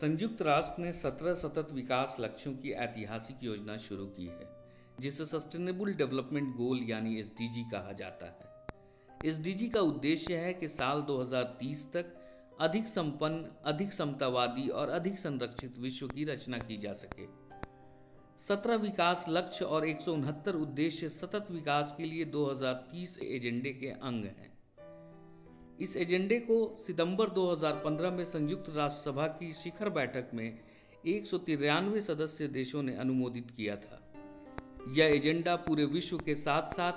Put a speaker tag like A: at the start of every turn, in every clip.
A: संयुक्त राष्ट्र ने 17 सतत विकास लक्ष्यों की ऐतिहासिक योजना शुरू की है, जिसे सस्टेनेबल डेवलपमेंट गोल यानी एसडीजी कहा जाता है। एस का उद्देश्य है कि साल 2030 तक अधिक संपन्न, अधिक समतावादी और अधिक संरक्षित विश्व की रचना की जा सके। सत्रह विकास लक्ष्य और एक सौ उनहत्तर उद्देश्य सतत विकास के लिए 2030 एजेंडे के अंग हैं। इस एजेंडे को सितंबर 2015 में संयुक्त राष्ट्र सभा की शिखर बैठक में एक सदस्य देशों ने अनुमोदित किया था। यह एजेंडा पूरे विश्व के साथ साथ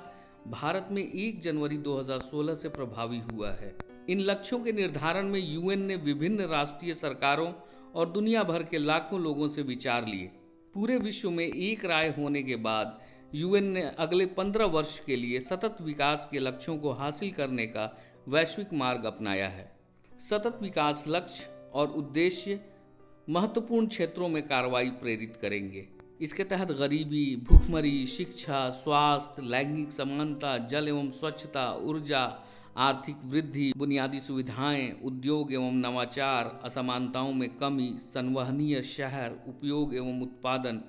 A: भारत में 1 जनवरी 2016 से प्रभावी हुआ है। इन लक्ष्यों के निर्धारण में यूएन ने विभिन्न राष्ट्रीय सरकारों और दुनिया भर के लाखों लोगों से विचार लिए। पूरे विश्व में एक राय होने के बाद यूएन ने अगले पंद्रह वर्ष के लिए सतत विकास के लक्ष्यों को हासिल करने का वैश्विक मार्ग अपनाया है। सतत विकास लक्ष्य और उद्देश्य महत्वपूर्ण क्षेत्रों में कार्रवाई प्रेरित करेंगे। इसके तहत गरीबी, भूखमरी, शिक्षा, स्वास्थ्य, लैंगिक समानता, जल एवं स्वच्छता, ऊर्जा, आर्थिक वृद्धि, बुनियादी सुविधाएँ, उद्योग एवं नवाचार, असमानताओं में कमी, संवहनीय शहर, उपयोग एवं उत्पादन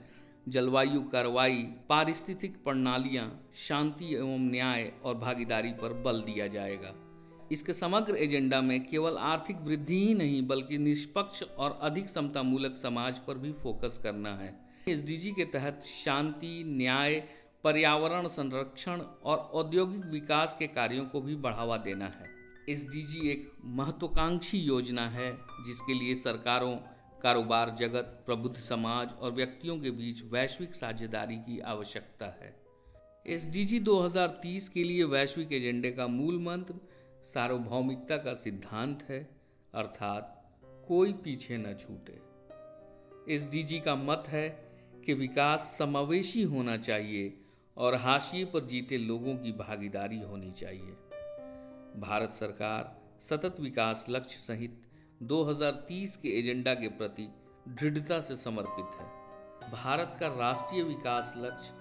A: जलवायु कार्रवाई, पारिस्थितिक प्रणालियाँ, शांति एवं न्याय और भागीदारी पर बल दिया जाएगा। इसके समग्र एजेंडा में केवल आर्थिक वृद्धि ही नहीं, बल्कि निष्पक्ष और अधिक समतामूलक समाज पर भी फोकस करना है। एस के तहत शांति, न्याय, पर्यावरण संरक्षण और औद्योगिक विकास के कार्यों को भी बढ़ावा देना है। एसडीजी एक महत्वाकांक्षी योजना है, जिसके लिए सरकारों कारोबार जगत, प्रबुद्ध समाज और व्यक्तियों के बीच वैश्विक साझेदारी की आवश्यकता है। एस डी जी के लिए वैश्विक एजेंडे का मूल मंत्र सार्वभौमिकता का सिद्धांत है, अर्थात कोई पीछे न छूटे। एस का मत है कि विकास समावेशी होना चाहिए और हाशिए पर जीते लोगों की भागीदारी होनी चाहिए। भारत सरकार सतत विकास लक्ष्य सहित 2030 के एजेंडा के प्रति दृढ़ता से समर्पित है। भारत का राष्ट्रीय विकास लक्ष्य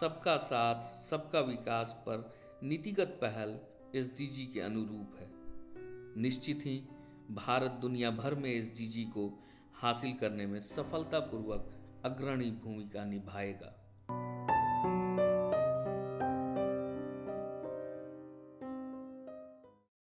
A: सबका साथ, सबका विकास पर नीतिगत पहल एसडीजी के अनुरूप है। निश्चित ही, भारत दुनिया भर में एसडीजी को हासिल करने में सफलतापूर्वक अग्रणी भूमिका निभाएगा।